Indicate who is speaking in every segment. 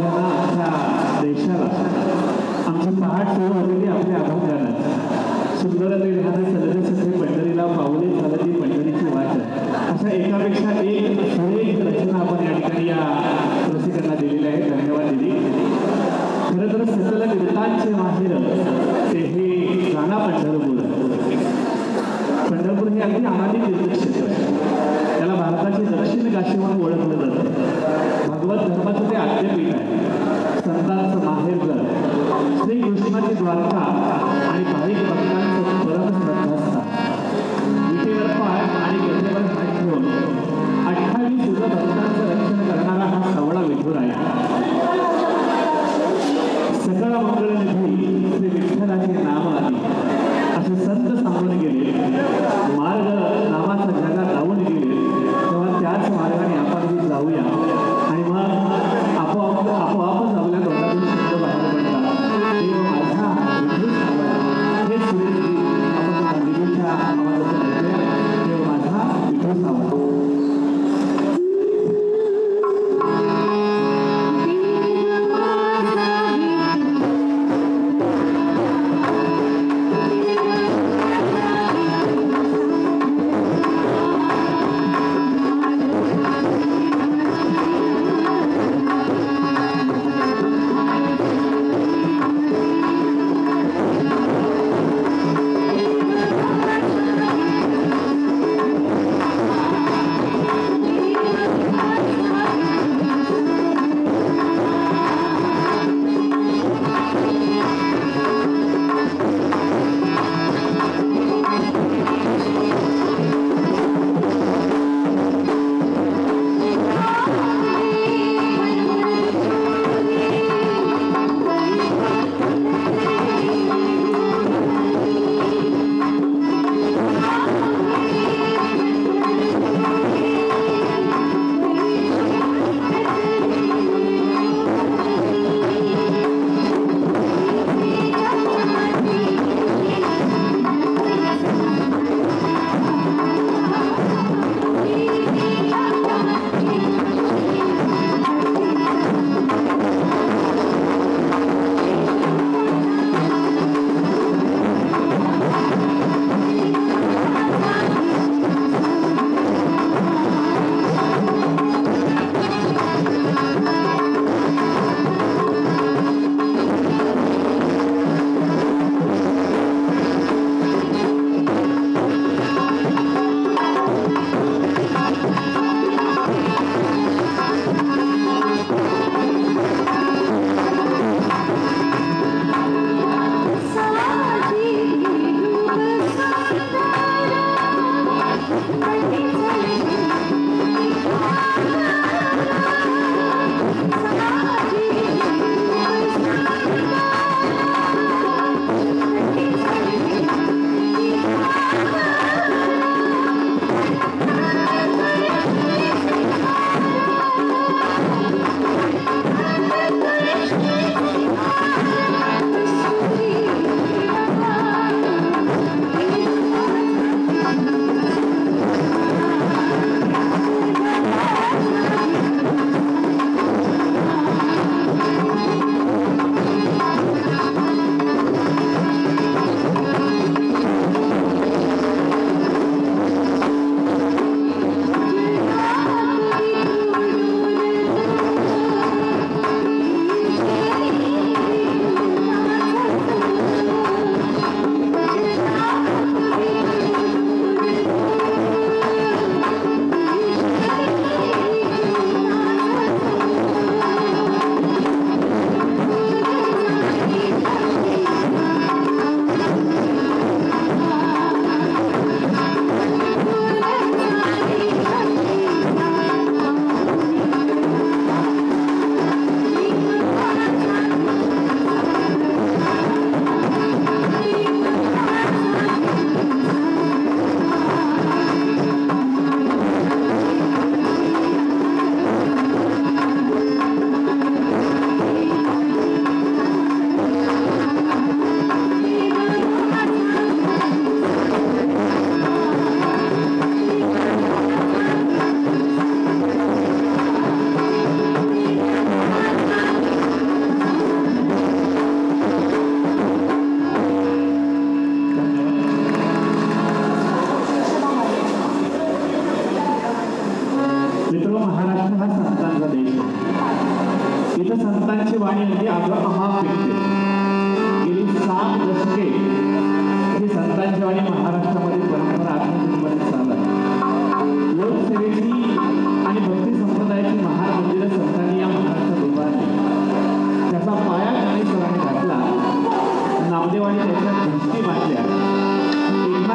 Speaker 1: आपल्या आवाजानं आमच्या देशाला आमची पहाट सुरू झालेली आपल्या अभंगानं सुंदर निर्धार सलग सखे पंढरीला पावले चालती पंढरीची वाट. अशा एकापेक्षा एक सुरेख रचना आपण या ठिकाणी या रसिकांना दिलेल्या आहेत धन्यवाद दिली खरं तर सकल कीर्तांचे माहेर ते हे गाणा पंढरपूर पंढरपूर हे अगदी अनादी तीर्थक्षेत्र आहे त्याला भारताचे दक्षिण काशी म्हणून ओळखलं जातं भगवत धर्माचं ते आद्यपीठ आहे. श्रीकृष्णाची द्वारका आणि भाविक भक्तांचं परम श्रद्धास्थान विटेवर पाय आणि गजेवर हात ठेवून अठ्ठावीस युग भक्तांचं रक्षण करणारा हा सवळा विठूर आहे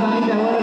Speaker 1: 哎